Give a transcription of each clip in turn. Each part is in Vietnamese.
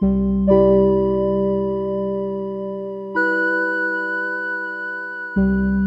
thank you.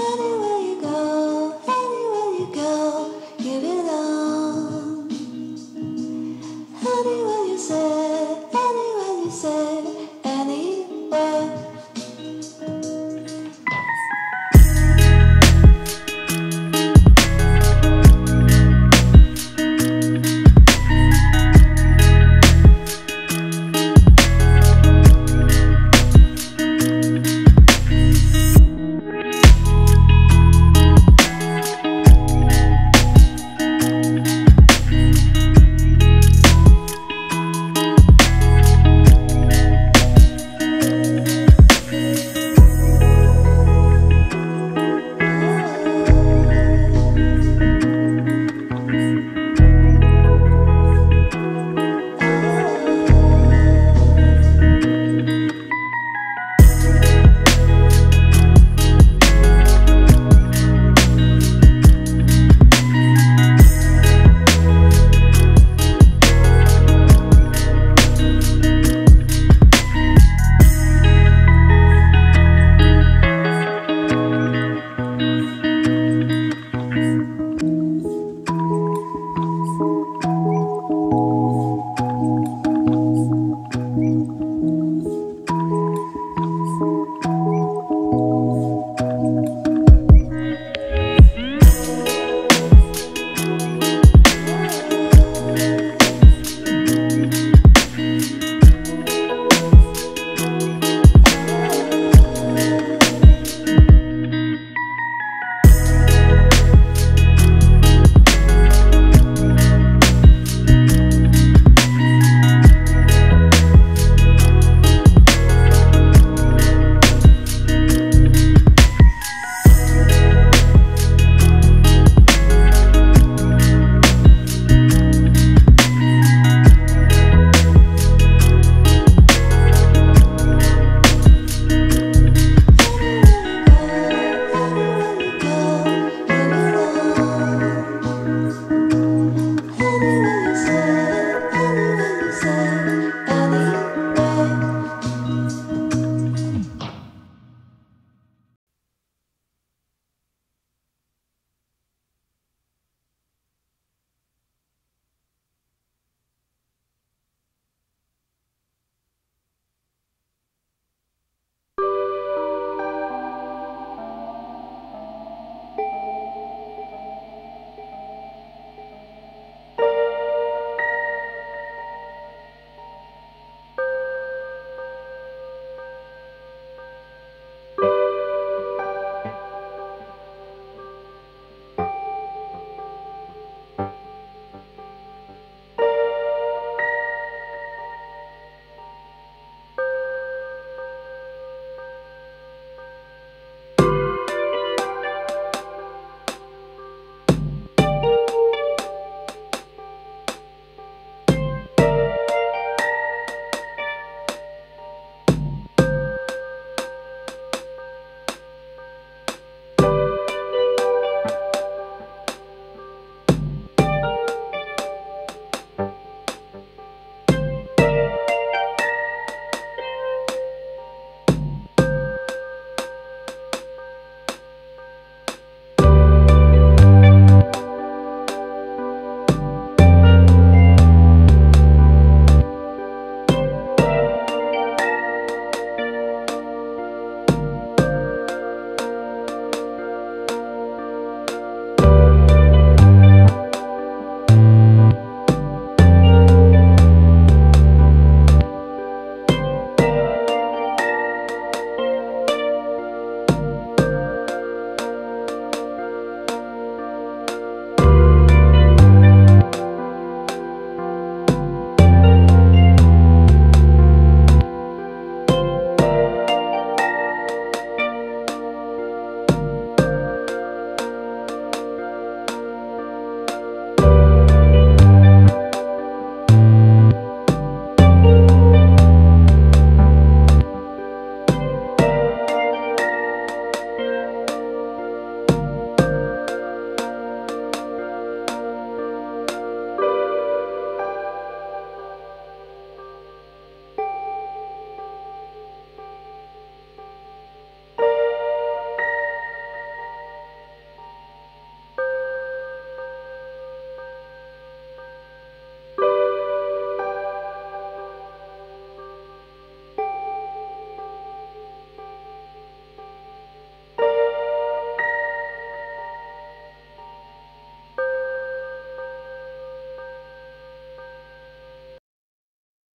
Anyway.